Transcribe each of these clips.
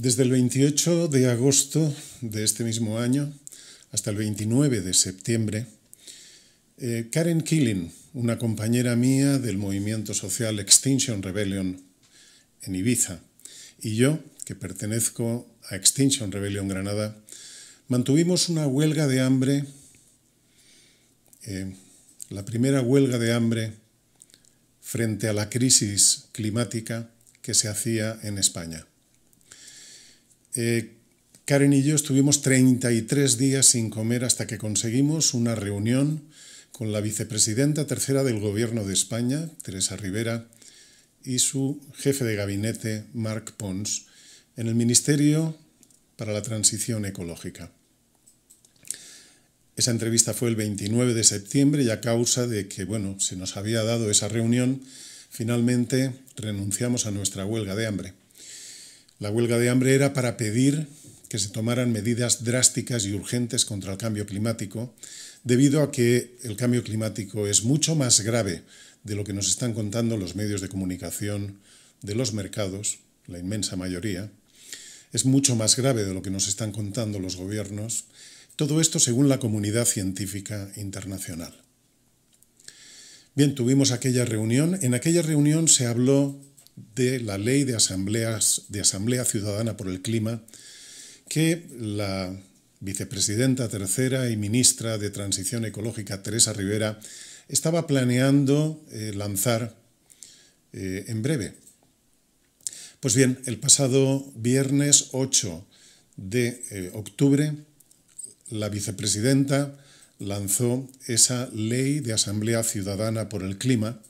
Desde el 28 de agosto de este mismo año hasta el 29 de septiembre, eh, Karen Killing, una compañera mía del movimiento social Extinction Rebellion en Ibiza, y yo, que pertenezco a Extinction Rebellion Granada, mantuvimos una huelga de hambre, eh, la primera huelga de hambre frente a la crisis climática que se hacía en España. Eh, Karen y yo estuvimos 33 días sin comer hasta que conseguimos una reunión con la vicepresidenta tercera del Gobierno de España, Teresa Rivera, y su jefe de gabinete, Marc Pons, en el Ministerio para la Transición Ecológica. Esa entrevista fue el 29 de septiembre y a causa de que, bueno, se nos había dado esa reunión, finalmente renunciamos a nuestra huelga de hambre. La huelga de hambre era para pedir que se tomaran medidas drásticas y urgentes contra el cambio climático, debido a que el cambio climático es mucho más grave de lo que nos están contando los medios de comunicación de los mercados, la inmensa mayoría, es mucho más grave de lo que nos están contando los gobiernos, todo esto según la comunidad científica internacional. Bien, tuvimos aquella reunión. En aquella reunión se habló de la ley de, asambleas, de Asamblea Ciudadana por el Clima, que la vicepresidenta tercera y ministra de Transición Ecológica, Teresa Rivera, estaba planeando eh, lanzar eh, en breve. Pues bien, el pasado viernes 8 de eh, octubre, la vicepresidenta lanzó esa ley de Asamblea Ciudadana por el Clima,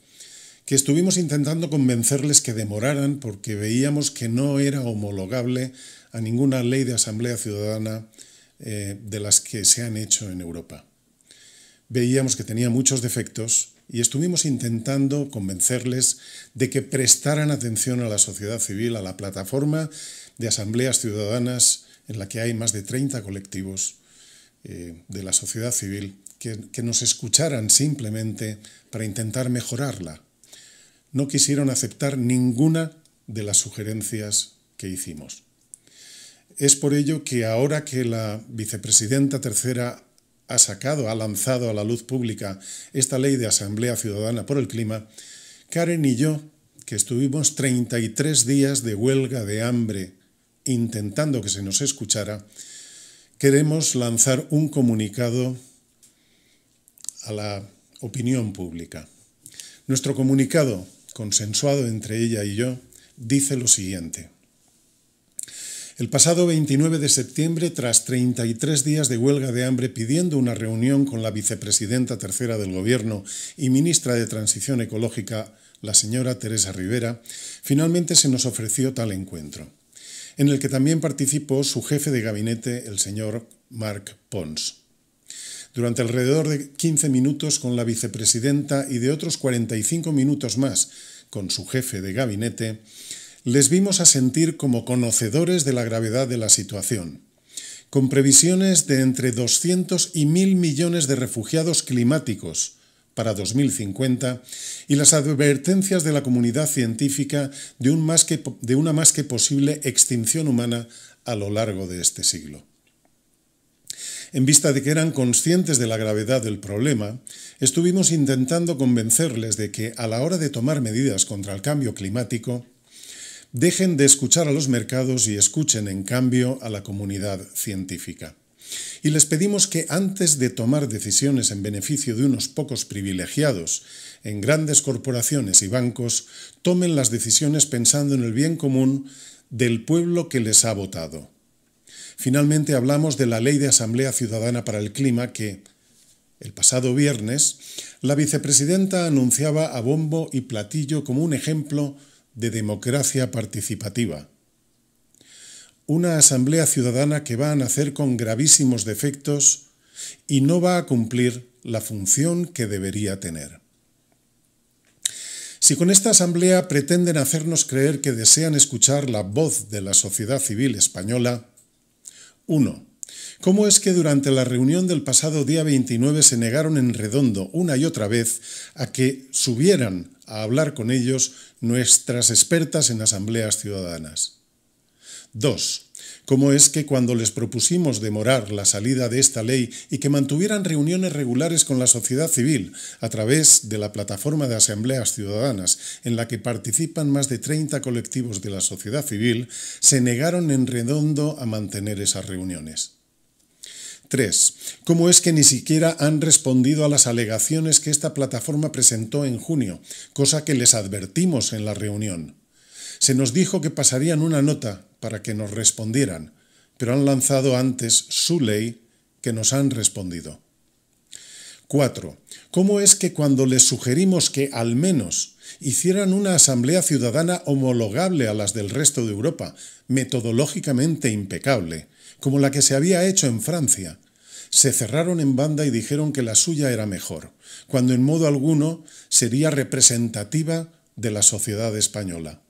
que estuvimos intentando convencerles que demoraran porque veíamos que no era homologable a ninguna ley de Asamblea Ciudadana eh, de las que se han hecho en Europa. Veíamos que tenía muchos defectos y estuvimos intentando convencerles de que prestaran atención a la sociedad civil, a la plataforma de asambleas ciudadanas en la que hay más de 30 colectivos eh, de la sociedad civil, que nos escucharan simplemente para intentar mejorarla. No quisieron aceptar ninguna de las sugerencias que hicimos. Es por ello que ahora que la vicepresidenta tercera ha sacado, ha lanzado a la luz pública esta ley de Asamblea Ciudadana por el Clima, Karen y yo, que estuvimos 33 días de huelga de hambre intentando que se nos escuchara, queremos lanzar un comunicado a la opinión pública. Nuestro comunicado, consensuado entre ella y yo, dice lo siguiente. El pasado 29 de septiembre, tras 33 días de huelga de hambre pidiendo una reunión con la vicepresidenta tercera del Gobierno y ministra de Transición Ecológica, la señora Teresa Rivera, finalmente se nos ofreció tal encuentro, en el que también participó su jefe de gabinete, el señor Marc Pons. Durante alrededor de 15 minutos con la vicepresidenta y de otros 45 minutos más con su jefe de gabinete, les vimos a sentir como conocedores de la gravedad de la situación, con previsiones de entre 200 y 1.000 millones de refugiados climáticos para 2050 y las advertencias de la comunidad científica de, una más que posible extinción humana a lo largo de este siglo. En vista de que eran conscientes de la gravedad del problema, estuvimos intentando convencerles de que a la hora de tomar medidas contra el cambio climático, dejen de escuchar a los mercados y escuchen en cambio a la comunidad científica. Y les pedimos que antes de tomar decisiones en beneficio de unos pocos privilegiados en grandes corporaciones y bancos, tomen las decisiones pensando en el bien común del pueblo que les ha votado. Finalmente hablamos de la Ley de Asamblea Ciudadana para el Clima que, el pasado viernes, la vicepresidenta anunciaba a bombo y platillo como un ejemplo de democracia participativa. Una asamblea ciudadana que va a nacer con gravísimos defectos y no va a cumplir la función que debería tener. Si con esta asamblea pretenden hacernos creer que desean escuchar la voz de la sociedad civil española, 1. ¿Cómo es que durante la reunión del pasado día 29 se negaron en redondo una y otra vez a que subieran a hablar con ellos nuestras expertas en asambleas ciudadanas. Dos, cómo es que cuando les propusimos demorar la salida de esta ley y que mantuvieran reuniones regulares con la sociedad civil a través de la plataforma de asambleas ciudadanas en la que participan más de 30 colectivos de la sociedad civil, se negaron en redondo a mantener esas reuniones. 3. ¿Cómo es que ni siquiera han respondido a las alegaciones que esta plataforma presentó en junio, cosa que les advertimos en la reunión? Se nos dijo que pasarían una nota para que nos respondieran, pero han lanzado antes su ley que nos han respondido. 4. ¿Cómo es que cuando les sugerimos que al menos hicieran una asamblea ciudadana homologable a las del resto de Europa, metodológicamente impecable, como la que se había hecho en Francia, se cerraron en banda y dijeron que la suya era mejor, cuando en modo alguno sería representativa de la sociedad española.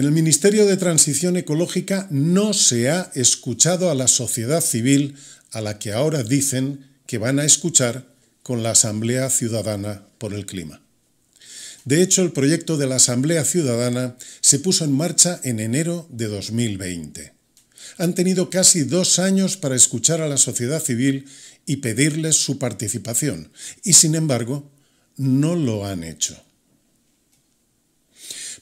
En el Ministerio de Transición Ecológica no se ha escuchado a la sociedad civil a la que ahora dicen que van a escuchar con la Asamblea Ciudadana por el Clima. De hecho, el proyecto de la Asamblea Ciudadana se puso en marcha en enero de 2020. Han tenido casi dos años para escuchar a la sociedad civil y pedirles su participación, y sin embargo, no lo han hecho.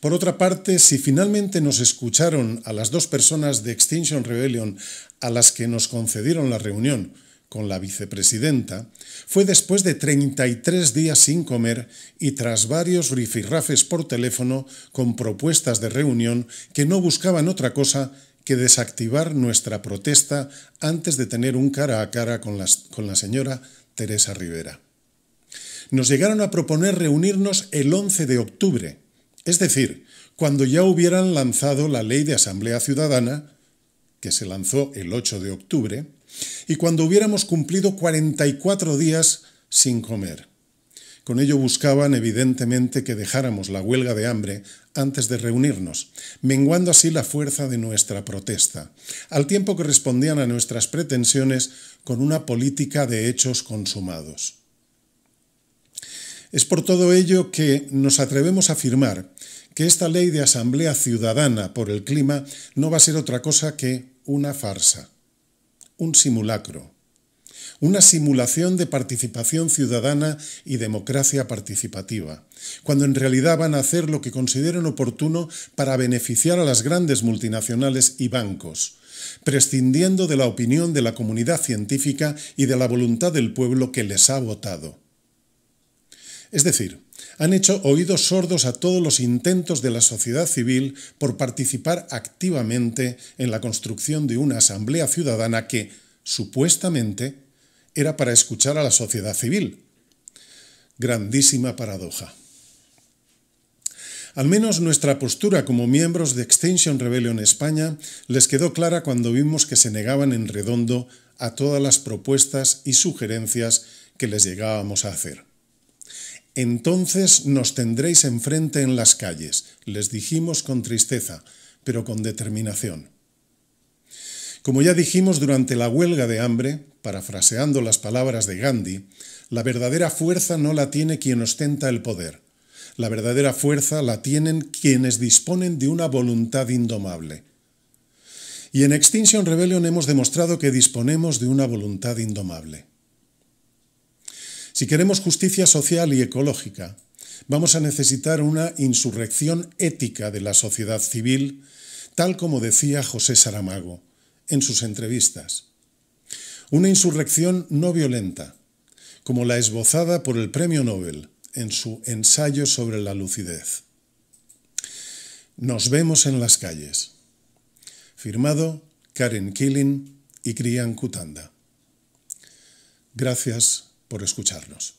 Por otra parte, si finalmente nos escucharon a las dos personas de Extinction Rebellion a las que nos concedieron la reunión con la vicepresidenta, fue después de 33 días sin comer y tras varios rifirrafes por teléfono con propuestas de reunión que no buscaban otra cosa que desactivar nuestra protesta antes de tener un cara a cara con, con la señora Teresa Rivera. Nos llegaron a proponer reunirnos el 11 de octubre, es decir, cuando ya hubieran lanzado la ley de Asamblea Ciudadana, que se lanzó el 8 de octubre, y cuando hubiéramos cumplido 44 días sin comer. Con ello buscaban evidentemente que dejáramos la huelga de hambre antes de reunirnos, menguando así la fuerza de nuestra protesta, al tiempo que respondían a nuestras pretensiones con una política de hechos consumados. Es por todo ello que nos atrevemos a afirmar que esta ley de Asamblea Ciudadana por el Clima no va a ser otra cosa que una farsa, un simulacro, una simulación de participación ciudadana y democracia participativa, cuando en realidad van a hacer lo que consideren oportuno para beneficiar a las grandes multinacionales y bancos, prescindiendo de la opinión de la comunidad científica y de la voluntad del pueblo que les ha votado. Es decir, han hecho oídos sordos a todos los intentos de la sociedad civil por participar activamente en la construcción de una asamblea ciudadana que, supuestamente, era para escuchar a la sociedad civil. Grandísima paradoja. Al menos nuestra postura como miembros de Extinction Rebellion España les quedó clara cuando vimos que se negaban en redondo a todas las propuestas y sugerencias que les llegábamos a hacer. Entonces nos tendréis enfrente en las calles, les dijimos con tristeza, pero con determinación. Como ya dijimos durante la huelga de hambre, parafraseando las palabras de Gandhi, la verdadera fuerza no la tiene quien ostenta el poder. La verdadera fuerza la tienen quienes disponen de una voluntad indomable. Y en Extinction Rebellion hemos demostrado que disponemos de una voluntad indomable. Si queremos justicia social y ecológica, vamos a necesitar una insurrección ética de la sociedad civil, tal como decía José Saramago en sus entrevistas. Una insurrección no violenta, como la esbozada por el Premio Nobel en su ensayo sobre la lucidez. Nos vemos en las calles. Firmado Karen Killing y Kriyan Kutanda. Gracias por escucharnos.